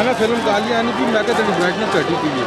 माना फ़िल्म गाली आने की मैं कहते ब्राइटनेस घटी थी ये।